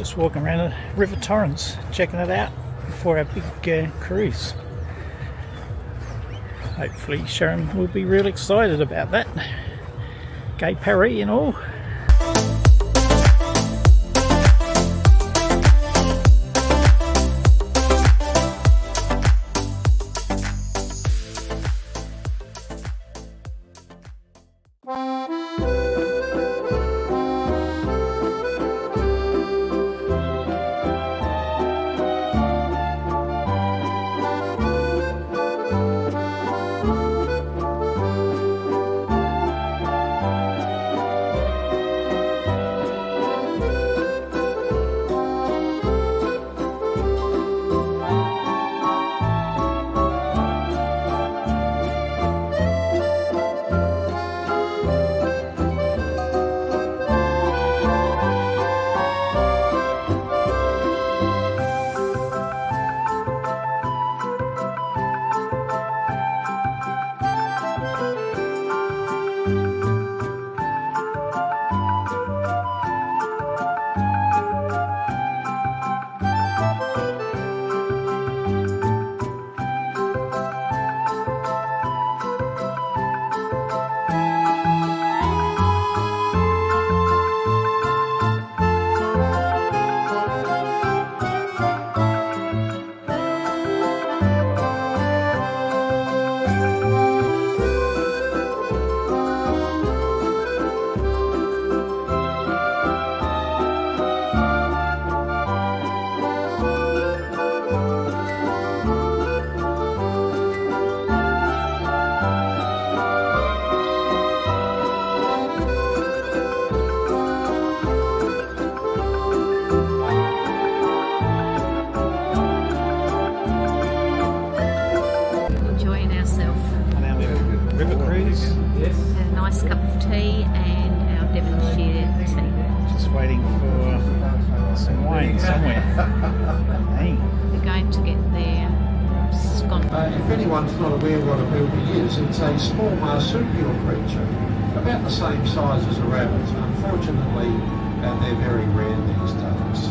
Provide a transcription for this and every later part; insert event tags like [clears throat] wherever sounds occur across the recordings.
Just walking around the River Torrens, checking it out for our big uh, cruise. Hopefully Sharon will be real excited about that. Gay Paree and all. Uh, if anyone's not aware what a bilby is, it's a small marsupial creature, about the same size as a rabbit. Unfortunately, uh, they're very rare these days.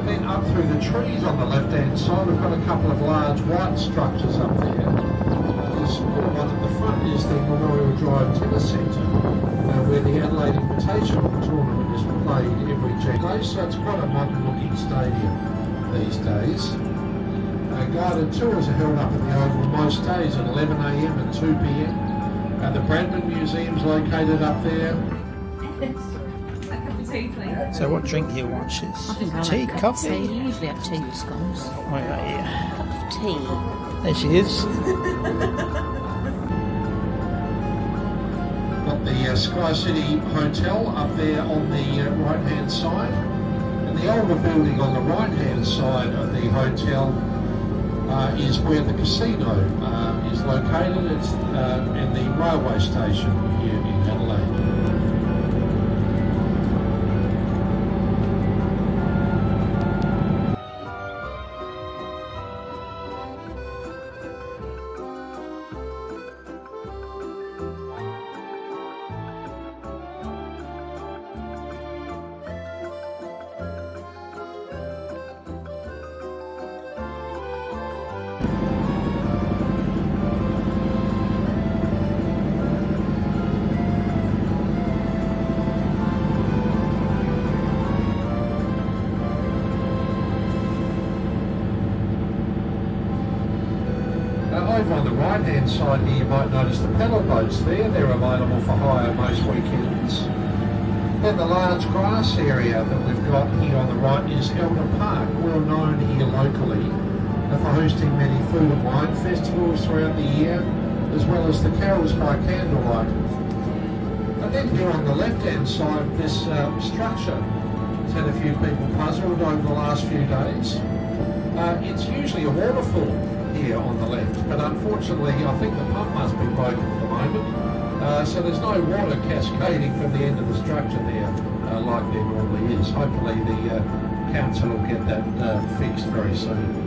And then up through the trees on the left-hand side, we've got a couple of large white structures up there. The one at the front is the Memorial Drive Tennis Centre, uh, where the Adelaide Invitational Tournament is played every January. So it's quite a modern-looking stadium these days. Uh, guided tours are held up in the Oval most days at 11am and 2pm. Uh, the Bradman Museum's located up there. so what drink do you want? She's I think I tea, like a coffee. tea. You usually have tea with scones. Oh yeah, yeah. cup of tea. There she is. [laughs] Got the uh, Sky City Hotel up there on the uh, right hand side. And the older building on the right hand side of the hotel uh, is where the casino uh, is located. It's uh, in the railway station here in Adelaide. Hand side here you might notice the paddle boats there. They're available for hire most weekends. Then the large grass area that we've got here on the right is Elder Park, well known here locally uh, for hosting many food and wine festivals throughout the year, as well as the Carols by Candlelight. And then here on the left hand side, this uh, structure has had a few people puzzled over the last few days. Uh, it's usually a waterfall here on the left, but unfortunately I think the pump must be broken at the moment. Uh, so there's no water cascading from the end of the structure there uh, like there normally is. Hopefully the uh, council will get that uh, fixed very soon.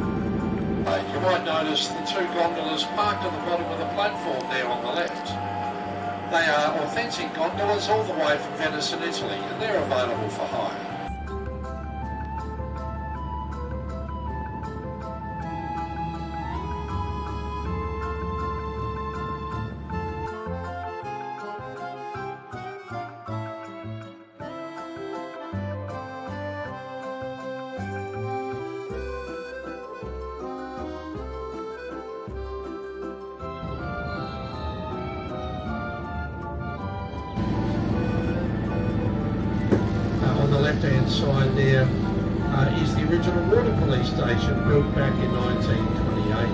Uh, you might notice the two gondolas parked at the bottom of the platform there on the left. They are authentic gondolas all the way from Venice in Italy and they're available for hire. Left-hand side there uh, is the original water police station built back in 1928.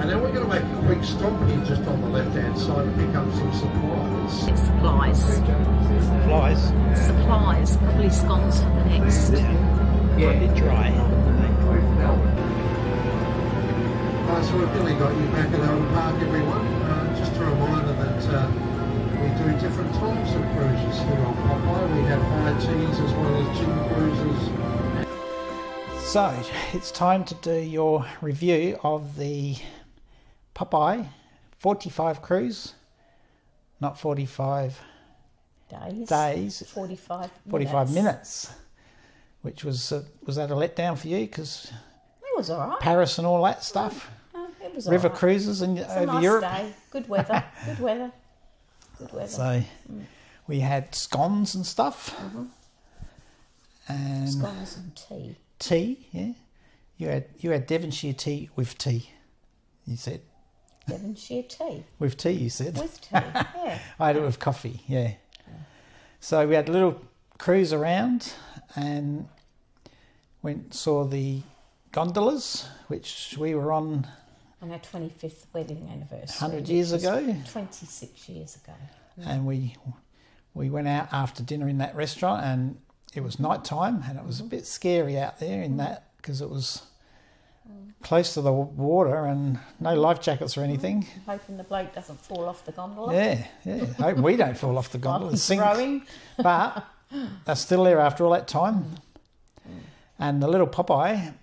And now we're going to make a quick stop here just on the left-hand side to pick up some supplies. It's supplies. Supplies. Probably scones for the next. Yeah. A bit dry. Uh, so we've nearly got you back at Elm Park, everyone. Uh, just a reminder that uh, we do different types of cruises here on Popeye. We have high teas as well as gin cruises. So it's time to do your review of the Popeye 45 cruise, not 45 Days. days, 45 45 minutes. minutes, which was uh, was that a letdown for you because It was alright. Paris and all that stuff, Oh, it was river alright. cruises and It's a over nice Europe. day. Good weather. [laughs] Good weather. So we had scones and stuff, mm-hmm. and Scones and tea. tea. Yeah, you had you had Devonshire tea with tea. You said Devonshire tea. with tea. You said With tea. [laughs] Yeah. I had it with coffee. Yeah. So we had a little cruise around and went saw the gondolas, which we were on On our 25th wedding anniversary. 100 years ago. 26 years ago. Mm. and we we went out after dinner in that restaurant and it was night time and it was a mm. bit scary out there in mm. that because it was close to the water and no life jackets or anything. Hoping the bloke doesn't fall off the gondola. yeah yeah. Hope we don't fall off the gondola and sink. rowing. but they're still there after all that time. [laughs] And the little popeye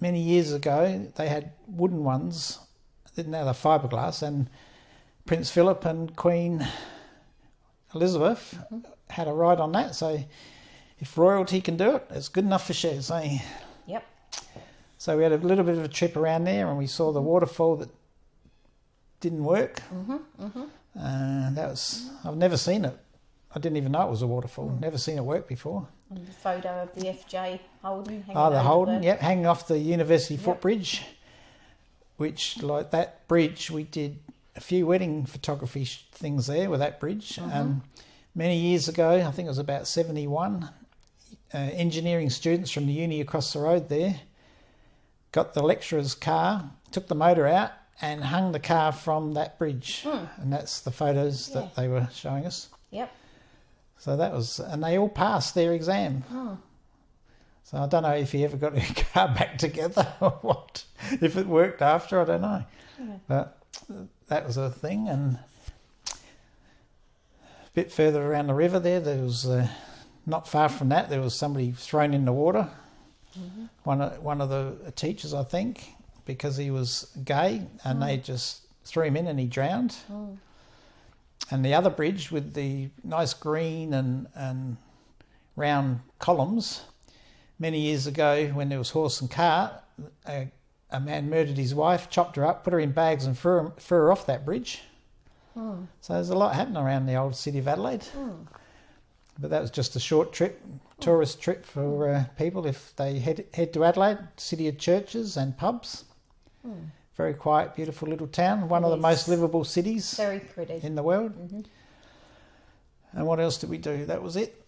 many years ago they had wooden ones didn't have the fiberglass and prince philip and queen elizabeth had a ride on that so if royalty can do it it's good enough for shares eh? Yep. so we had a little bit of a trip around there and we saw the waterfall that didn't work. Mhm, uh, that was i've never seen it. I didn't even know it was a waterfall. Never seen it work before And the photo of the FJ Holden hanging Oh, the Holden, the- yep, hanging off the University Yep. footbridge, which, like that bridge, we did a few wedding photography sh- things there with that bridge. Mm-hmm. Um, many years ago, I think it was about 71, uh, engineering students from the uni across the road there got the lecturer's car, took the motor out, and hung the car from that bridge. And that's the photos Hmm. Yeah. that they were showing us. Yep. So that was, and they all passed their exam. So I don't know if he ever got his [laughs] car back together [laughs] or what. If it worked after, I don't know. But that was a thing. And a bit further around the river there, there was uh, not far from that. There was somebody thrown in the water. One of one of the teachers, I think, because he was gay, and they just threw him in and he drowned and the other bridge with the nice green and, and round columns. Many years ago, when there was horse and cart, a, a man murdered his wife, chopped her up, put her in bags, and threw her, threw her off that bridge. Hmm. So there's a lot happening around the old city of Adelaide. Hmm. But that was just a short trip, tourist trip for uh, people if they head head to Adelaide, city of churches and pubs. Hmm. Very quiet, beautiful little town. One of the most livable cities Very pretty. in the world. Mm-hmm. And what else did we do? That was it.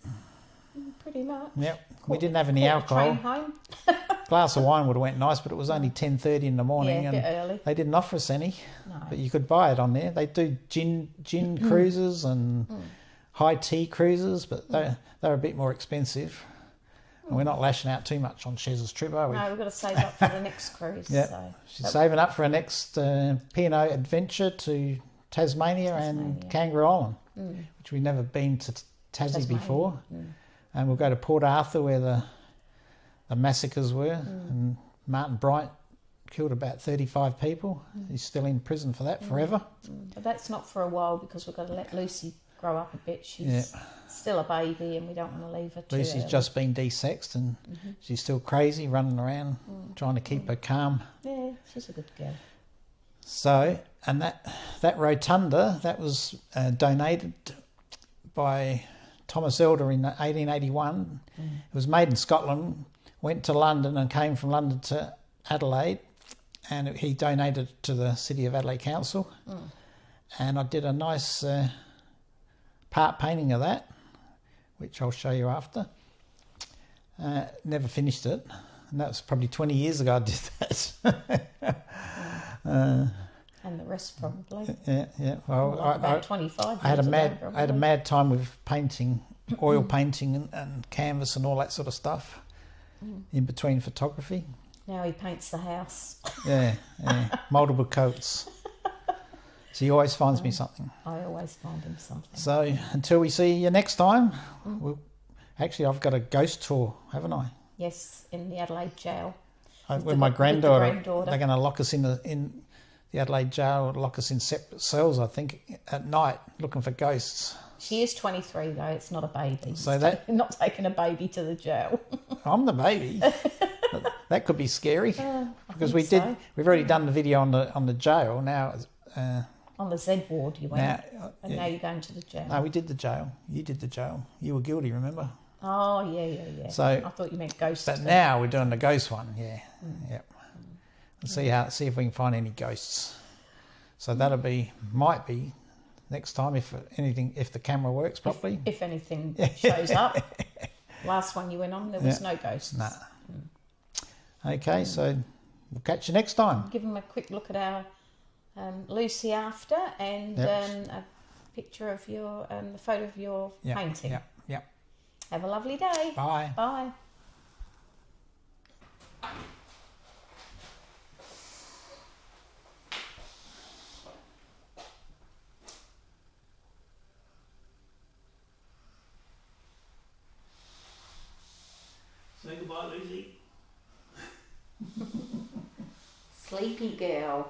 Pretty much. Yep. We didn't have any Caught alcohol. home. [laughs] Glass of wine would have went nice, but it was only ten thirty in the morning, Yeah, and early. they didn't offer us any. No. But you could buy it on there. They do gin gin Mm. cruises and high tea cruises, but they're they're a bit more expensive. And we're not lashing out too much on Shez's trip, are we? No, we've got to save up for the next cruise. [laughs] Yeah. So. She's saving up for her next uh, P&O adventure to Tasmania, and Tasmania. Mm. Kangaroo Island, which we've never been to Tassie Tasmania, before. mm. And we'll go to Port Arthur where the, the massacres were, Mm. and Martin Bryant killed about 35 people. Mm. He's still in prison for that forever. But that's not for a while because we've got to let Lucy grow up a bit. She's Yeah. still a baby and we don't want to leave her too Lucy's early. just been desexed and Mm-hmm. she's still crazy, running around Mm. trying to keep her calm. Yeah, she's a good girl. So, and that that rotunda that was uh, donated by Thomas Elder in 1881. It was made in Scotland, went to London, and came from London to Adelaide, and he donated it to the City of Adelaide Council. And I did a nice uh, part painting of that, which I'll show you after. Uh, never finished it, and that was probably 20 years ago I did [laughs] that. uh, And the rest probably. yeah, yeah. Well, Well, I, about I, 25 I had a mad, I had a mad time with painting, [clears throat] oil painting, and, and canvas and all that sort of stuff. Mm. In between photography, Now he paints the house. yeah, [laughs] yeah, multiple coats. So he always finds me something. I always find him something. So until we see you next time, Mm. we'll, actually I've got a ghost tour, haven't I? Yes, in the Adelaide jail. I With with the- my with the granddaughter, granddaughter. they're going to lock us in the in the Adelaide jail, lock us in separate cells. I think at night, looking for ghosts. She is 23 though, it's not a baby. So It's that- not taking a baby to the jail. [laughs] I'm the baby. [laughs] that could be scary because think we did. so. We've already done the video on the on the jail. Now, uh, On the Z ward you went. now, uh, and now you're going to the jail. no, we did the jail. You did the jail. You were guilty, remember? Oh, yeah, yeah, yeah. So- I thought you meant ghosts. But now we're doing the ghost one. Yeah, Mm. yep. And see how see if we can find any ghosts. So that'll be might be next time if anything if the camera works properly. If anything [laughs] shows up. Last one you went on, there was Yeah. no ghosts. Nah. Okay, so we'll catch you next time. Give them a quick look at our um, Lucy after and Yep. um, a picture of your, um, the photo of your Yep, painting. Yep. Yep. Have a lovely day. Bye. Bye. Say goodbye, Lucy. [laughs] Sleepy girl.